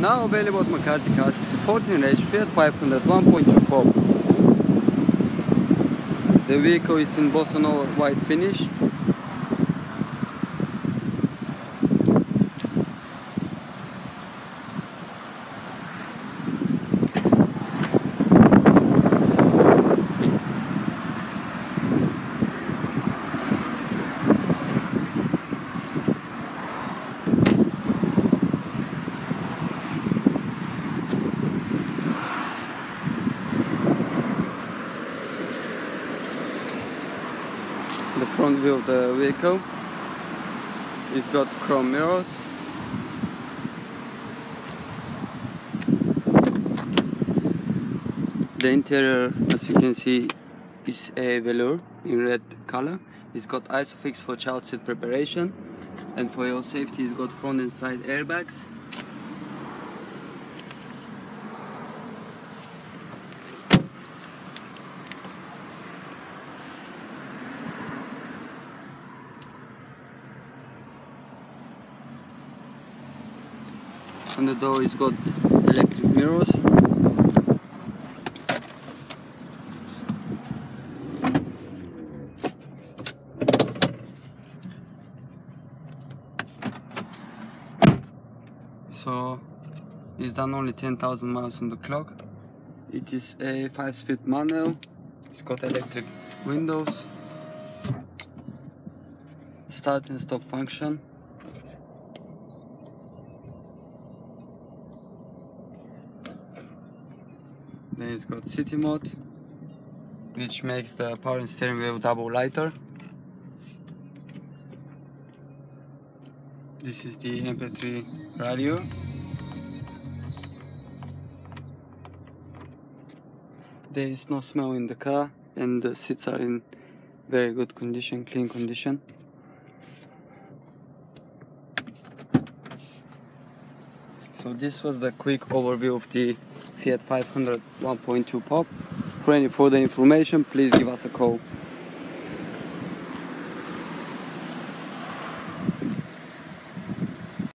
Now available at McCarthy Cars is a 14 range Fiat 500 1.2 pop. The vehicle is in bossa nova white finish. The front view of the vehicle. It's got chrome mirrors. The interior, as you can see, is a velour in red color. It's got Isofix for child seat preparation, and for your safety, it's got front and side airbags. On the door it's got electric mirrors. So it's done only 10,000 miles on the clock. It is a 5-speed manual. It's got electric windows. Start and stop function Then it's got city mode, which makes the power and steering wheel double lighter. This is the MP3 radio. There is no smell in the car and the seats are in very good condition, clean condition. So this was the quick overview of the Fiat 500 1.2 Pop. For any further information, please give us a call.